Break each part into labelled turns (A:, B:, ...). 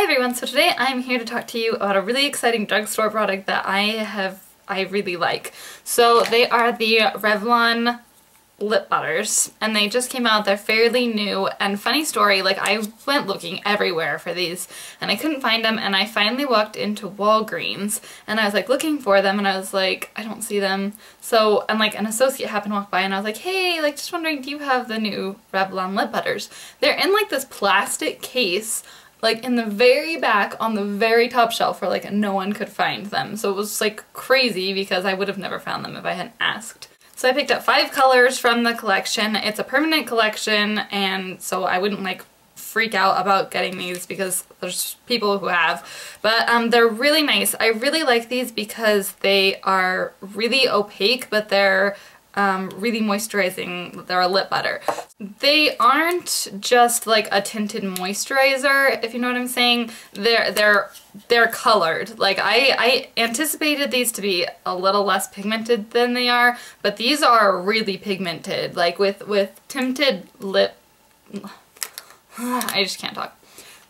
A: Hi everyone, so today I'm here to talk to you about a really exciting drugstore product that I have, I really like. So they are the Revlon lip butters and they just came out, they're fairly new and funny story, like I went looking everywhere for these and I couldn't find them and I finally walked into Walgreens and I was like looking for them and I was like, I don't see them. So, and like an associate happened to walk by and I was like, hey, like just wondering, do you have the new Revlon lip butters? They're in like this plastic case like in the very back on the very top shelf where like no one could find them. So it was like crazy because I would have never found them if I hadn't asked. So I picked up five colors from the collection. It's a permanent collection and so I wouldn't like freak out about getting these because there's people who have. But um, they're really nice. I really like these because they are really opaque but they're um, really moisturizing. They're a lip butter. They aren't just like a tinted moisturizer, if you know what I'm saying. They're they're they're colored. Like I I anticipated these to be a little less pigmented than they are, but these are really pigmented. Like with with tinted lip. I just can't talk.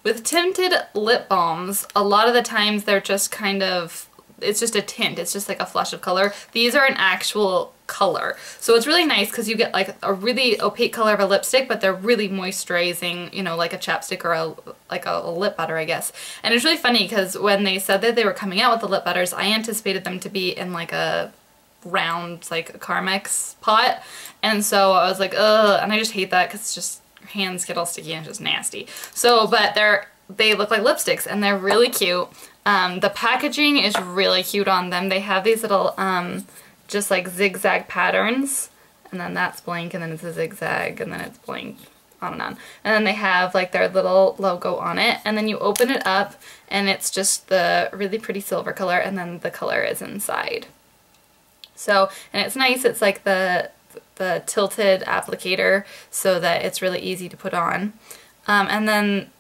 A: With tinted lip balms, a lot of the times they're just kind of it's just a tint. It's just like a flush of color. These are an actual color. So it's really nice because you get like a really opaque color of a lipstick, but they're really moisturizing, you know, like a chapstick or a, like a, a lip butter, I guess. And it's really funny because when they said that they were coming out with the lip butters, I anticipated them to be in like a round, like a Carmex pot. And so I was like, ugh, and I just hate that because it's just, hands get all sticky and it's just nasty. So, but they're, they look like lipsticks and they're really cute. Um, the packaging is really cute on them. They have these little, um, just like zigzag patterns and then that's blank and then it's a zigzag and then it's blank on and on. And then they have like their little logo on it and then you open it up and it's just the really pretty silver color and then the color is inside. So, and it's nice, it's like the the tilted applicator so that it's really easy to put on. Um, and then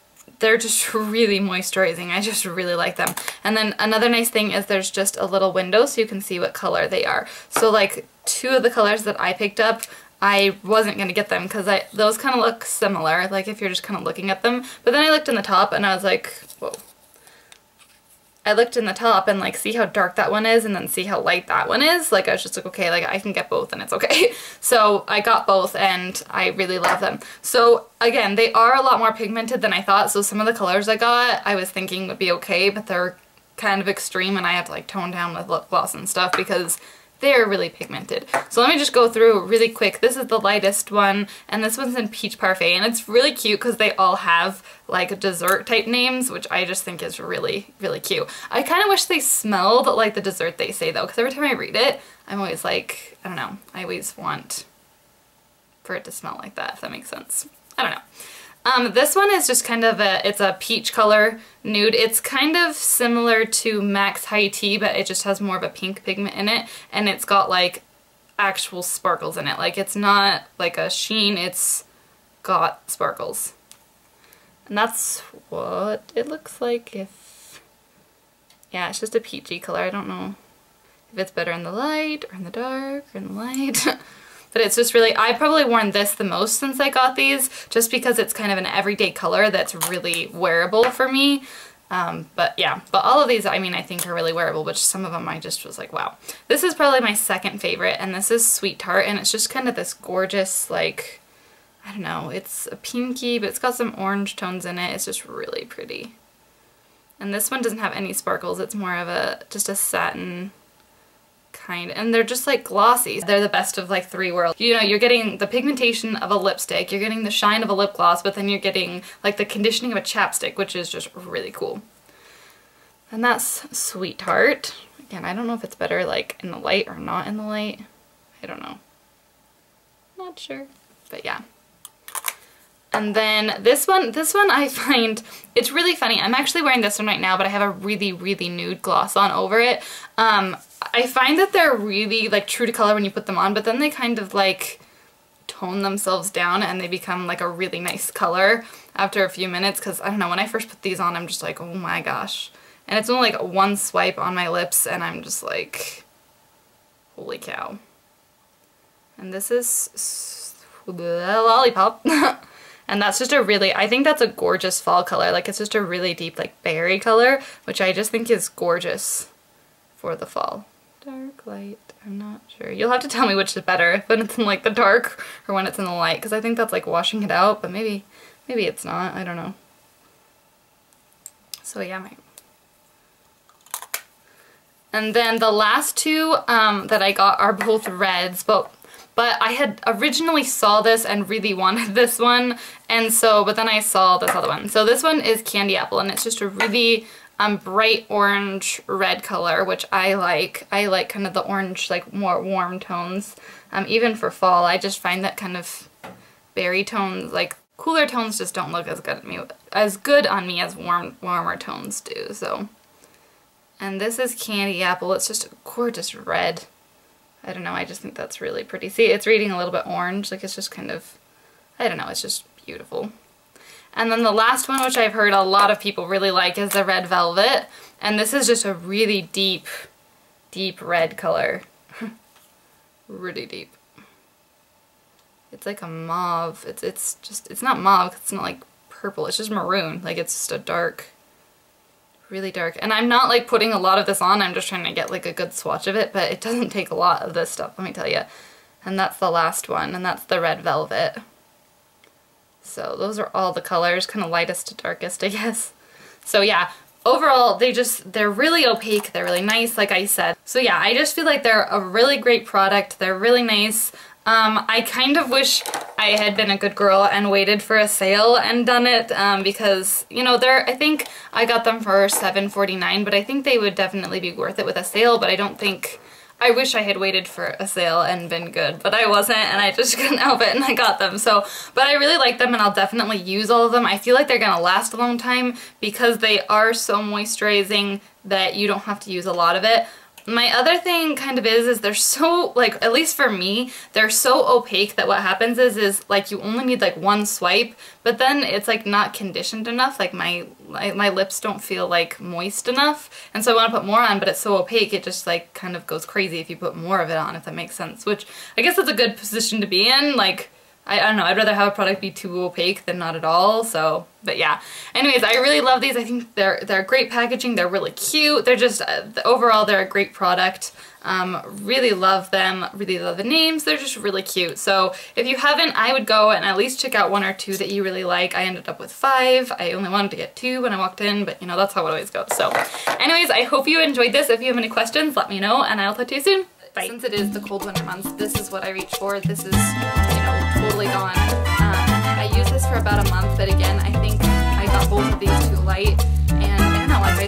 A: they're just really moisturizing. I just really like them. And then another nice thing is there's just a little window so you can see what color they are. So like two of the colors that I picked up, I wasn't going to get them because I those kind of look similar, like if you're just kind of looking at them. But then I looked in the top and I was like, whoa, I looked in the top and like see how dark that one is and then see how light that one is. Like I was just like, okay, like I can get both and it's okay. So I got both and I really love them. So again, they are a lot more pigmented than I thought. So some of the colors I got, I was thinking would be okay, but they're kind of extreme and I have to like tone down with lip gloss and stuff because they're really pigmented. So let me just go through really quick. This is the lightest one, and this one's in Peach Parfait, and it's really cute because they all have like dessert type names, which I just think is really, really cute. I kind of wish they smelled like the dessert they say though, because every time I read it, I'm always like, I don't know, I always want for it to smell like that, if that makes sense. I don't know. Um, this one is just kind of a, it's a peach color nude. It's kind of similar to Max High Tea, but it just has more of a pink pigment in it, and it's got like actual sparkles in it. Like it's not like a sheen, it's got sparkles. And that's what it looks like if, yeah, it's just a peachy color. I don't know if it's better in the light or in the dark or in the light. But it's just really, I probably worn this the most since I got these, just because it's kind of an everyday color that's really wearable for me. Um, but yeah, but all of these, I mean, I think are really wearable, but some of them I just was like, wow. This is probably my second favorite, and this is Sweet Tart, and it's just kind of this gorgeous, like, I don't know, it's a pinky, but it's got some orange tones in it. It's just really pretty. And this one doesn't have any sparkles. It's more of a, just a satin kind and they're just like glossy. They're the best of like three worlds. You know, you're getting the pigmentation of a lipstick, you're getting the shine of a lip gloss, but then you're getting like the conditioning of a chapstick, which is just really cool. And that's Sweet Tart. Again, I don't know if it's better like in the light or not in the light. I don't know. Not sure. But yeah. And then this one, this one I find, it's really funny. I'm actually wearing this one right now, but I have a really, really nude gloss on over it. Um, I find that they're really like true to color when you put them on, but then they kind of like tone themselves down and they become like a really nice color after a few minutes because I don't know, when I first put these on I'm just like, oh my gosh. And it's only like one swipe on my lips and I'm just like, holy cow. And this is lollipop. And that's just a really, I think that's a gorgeous fall color. Like it's just a really deep like berry color, which I just think is gorgeous for the fall. Dark, light, I'm not sure. You'll have to tell me which is better, when it's in like the dark or when it's in the light, because I think that's like washing it out, but maybe, maybe it's not, I don't know. So yeah, my and then the last two um, that I got are both reds, but but I had originally saw this and really wanted this one, and so, but then I saw this other one. So this one is Candy Apple, and it's just a really um, bright orange red color, which I like. I like kind of the orange, like more warm tones. Um, even for fall, I just find that kind of berry tones, like cooler tones just don't look as good at me, as good on me as warm, warmer tones do, so. And this is Candy Apple. It's just gorgeous red. I don't know, I just think that's really pretty. See, it's reading a little bit orange, like it's just kind of, I don't know, it's just beautiful. And then the last one, which I've heard a lot of people really like, is the Red Velvet. And this is just a really deep, deep red color. really deep. It's like a mauve. It's it's just, it's not mauve, it's not like purple, it's just maroon. Like it's just a dark, really dark. And I'm not like putting a lot of this on, I'm just trying to get like a good swatch of it, but it doesn't take a lot of this stuff, let me tell you. And that's the last one, and that's the Red Velvet. So those are all the colors, kind of lightest to darkest, I guess. So yeah, overall, they just, they're really opaque, they're really nice, like I said. So yeah, I just feel like they're a really great product, they're really nice. Um, I kind of wish I had been a good girl and waited for a sale and done it um, because, you know, they're, I think I got them for $7.49, but I think they would definitely be worth it with a sale, but I don't think I wish I had waited for a sale and been good, but I wasn't and I just couldn't help it and I got them. So, but I really like them and I'll definitely use all of them. I feel like they're gonna last a long time because they are so moisturizing that you don't have to use a lot of it. My other thing kind of is, is they're so, like, at least for me, they're so opaque that what happens is, is like you only need like one swipe, but then it's like not conditioned enough, like my, my, lips don't feel like moist enough, and so I want to put more on, but it's so opaque it just like kind of goes crazy if you put more of it on, if that makes sense, which I guess that's a good position to be in, like, I, I, don't know, I'd rather have a product be too opaque than not at all, so, but yeah. Anyways, I really love these. I think they're they're great packaging. They're really cute. They're just, uh, overall, they're a great product. Um, really love them. Really love the names. They're just really cute. So if you haven't, I would go and at least check out one or two that you really like. I ended up with five. I only wanted to get two when I walked in, but you know, that's how it always goes. So anyways, I hope you enjoyed this. If you have any questions, let me know, and I'll talk to you soon. Bye. Since it is the cold winter months, this is what I reach for. This is, totally gone. Um, I used this for about a month, but again, I think I got both of these too light. And I don't know,